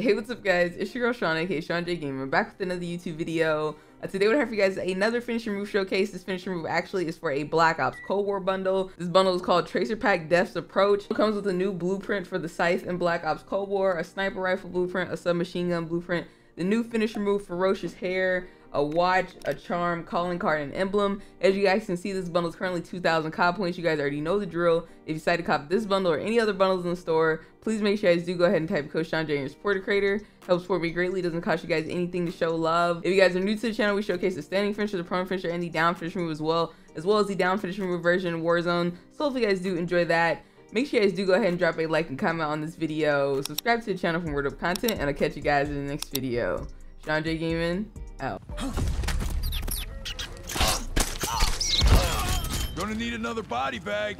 Hey, what's up guys? It's your girl Sean, aka ShawnJ Gamer, back with another YouTube video. Uh, today I have for you guys another finishing move showcase. This finishing move actually is for a Black Ops Cold War bundle. This bundle is called Tracer Pack Death's Approach. It comes with a new blueprint for the Scythe in Black Ops Cold War, a sniper rifle blueprint, a submachine gun blueprint, the new finisher move Ferocious Hare, a watch, a charm, calling card, and emblem. As you guys can see, this bundle is currently 2,000 COD points. You guys already know the drill. If you decide to cop this bundle or any other bundles in the store, please make sure you guys do go ahead and type code J in your supporter creator. Helps support me greatly. Doesn't cost you guys anything to show love. If you guys are new to the channel, we showcase the standing finisher, the prone finisher, and the down finisher move as well, as well as the down finisher move version Warzone. So hopefully you guys do enjoy that. Make sure you guys do go ahead and drop a like and comment on this video. Subscribe to the channel for more dope content, and I'll catch you guys in the next video. ShawnJ Gaming, out. Gonna need another body. Bag.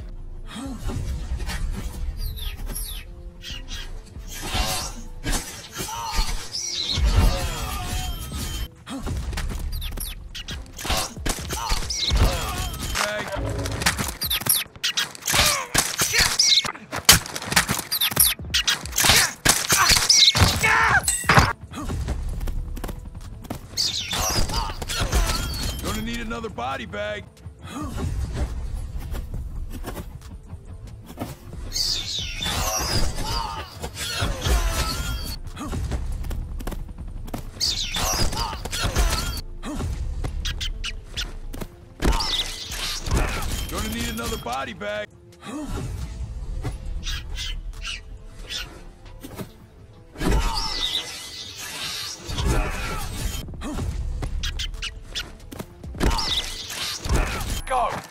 Need another body bag. Gonna need another body bag. go!